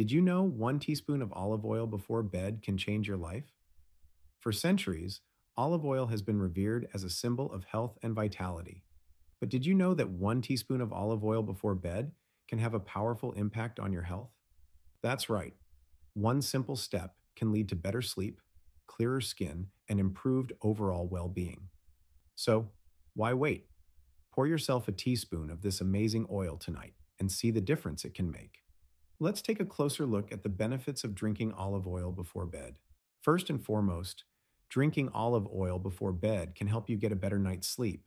Did you know one teaspoon of olive oil before bed can change your life? For centuries, olive oil has been revered as a symbol of health and vitality. But did you know that one teaspoon of olive oil before bed can have a powerful impact on your health? That's right. One simple step can lead to better sleep, clearer skin, and improved overall well being. So, why wait? Pour yourself a teaspoon of this amazing oil tonight and see the difference it can make. Let's take a closer look at the benefits of drinking olive oil before bed. First and foremost, drinking olive oil before bed can help you get a better night's sleep.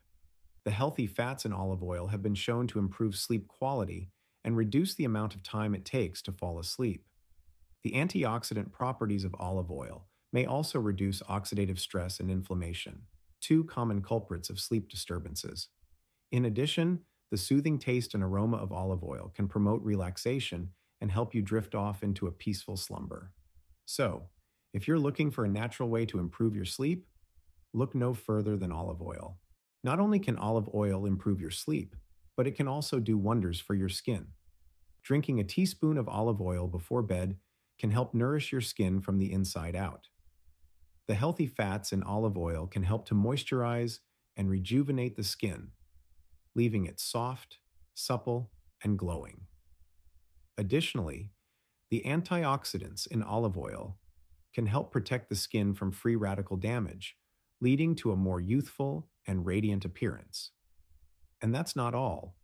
The healthy fats in olive oil have been shown to improve sleep quality and reduce the amount of time it takes to fall asleep. The antioxidant properties of olive oil may also reduce oxidative stress and inflammation, two common culprits of sleep disturbances. In addition, the soothing taste and aroma of olive oil can promote relaxation and help you drift off into a peaceful slumber. So, if you're looking for a natural way to improve your sleep, look no further than olive oil. Not only can olive oil improve your sleep, but it can also do wonders for your skin. Drinking a teaspoon of olive oil before bed can help nourish your skin from the inside out. The healthy fats in olive oil can help to moisturize and rejuvenate the skin, leaving it soft, supple, and glowing. Additionally, the antioxidants in olive oil can help protect the skin from free radical damage, leading to a more youthful and radiant appearance. And that's not all.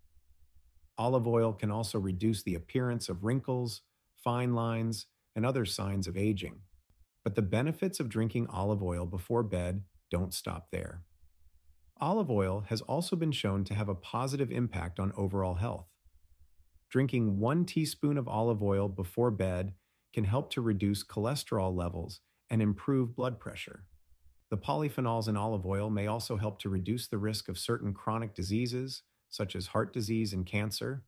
Olive oil can also reduce the appearance of wrinkles, fine lines, and other signs of aging. But the benefits of drinking olive oil before bed don't stop there. Olive oil has also been shown to have a positive impact on overall health. Drinking one teaspoon of olive oil before bed can help to reduce cholesterol levels and improve blood pressure. The polyphenols in olive oil may also help to reduce the risk of certain chronic diseases, such as heart disease and cancer.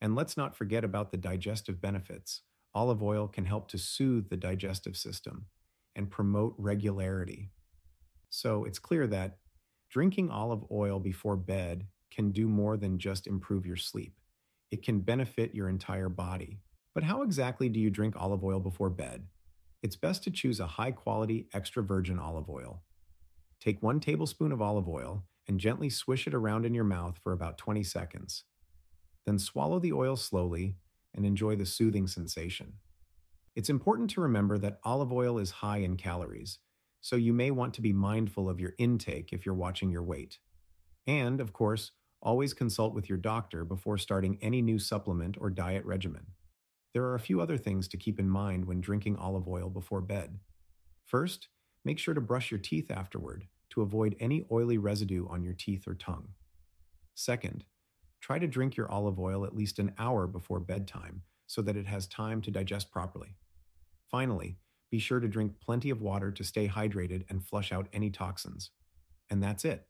And let's not forget about the digestive benefits. Olive oil can help to soothe the digestive system and promote regularity. So it's clear that drinking olive oil before bed can do more than just improve your sleep. It can benefit your entire body. But how exactly do you drink olive oil before bed? It's best to choose a high quality extra virgin olive oil. Take one tablespoon of olive oil and gently swish it around in your mouth for about 20 seconds. Then swallow the oil slowly and enjoy the soothing sensation. It's important to remember that olive oil is high in calories, so you may want to be mindful of your intake if you're watching your weight. And, of course, always consult with your doctor before starting any new supplement or diet regimen. There are a few other things to keep in mind when drinking olive oil before bed. First, make sure to brush your teeth afterward to avoid any oily residue on your teeth or tongue. Second, try to drink your olive oil at least an hour before bedtime so that it has time to digest properly. Finally, be sure to drink plenty of water to stay hydrated and flush out any toxins. And that's it.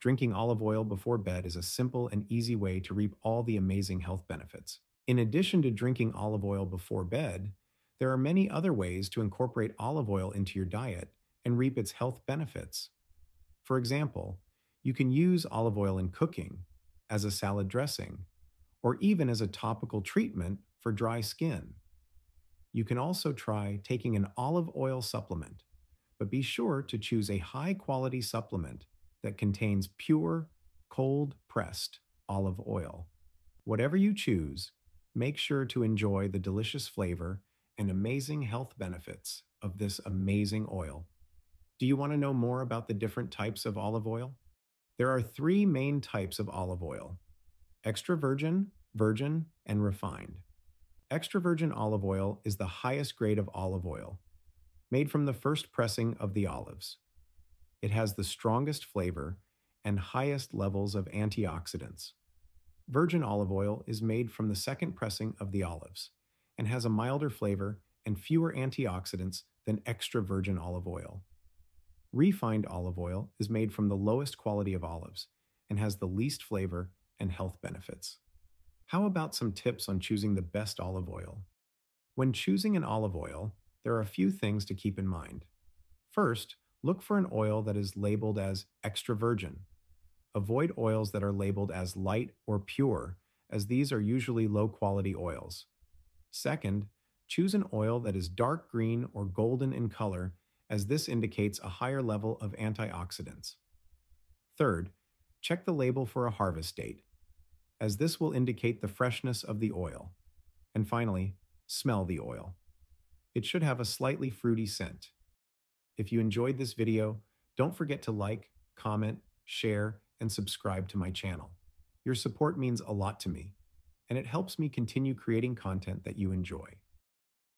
Drinking olive oil before bed is a simple and easy way to reap all the amazing health benefits. In addition to drinking olive oil before bed, there are many other ways to incorporate olive oil into your diet and reap its health benefits. For example, you can use olive oil in cooking as a salad dressing, or even as a topical treatment for dry skin. You can also try taking an olive oil supplement, but be sure to choose a high quality supplement that contains pure, cold pressed olive oil. Whatever you choose, make sure to enjoy the delicious flavor and amazing health benefits of this amazing oil. Do you want to know more about the different types of olive oil? There are three main types of olive oil extra virgin, virgin, and refined. Extra virgin olive oil is the highest grade of olive oil, made from the first pressing of the olives. It has the strongest flavor and highest levels of antioxidants. Virgin olive oil is made from the second pressing of the olives and has a milder flavor and fewer antioxidants than extra virgin olive oil. Refined olive oil is made from the lowest quality of olives and has the least flavor and health benefits. How about some tips on choosing the best olive oil? When choosing an olive oil, there are a few things to keep in mind. First, look for an oil that is labeled as extra virgin. Avoid oils that are labeled as light or pure, as these are usually low quality oils. Second, Choose an oil that is dark green or golden in color, as this indicates a higher level of antioxidants. Third, check the label for a harvest date, as this will indicate the freshness of the oil. And finally, smell the oil. It should have a slightly fruity scent. If you enjoyed this video, don't forget to like, comment, share, and subscribe to my channel. Your support means a lot to me, and it helps me continue creating content that you enjoy.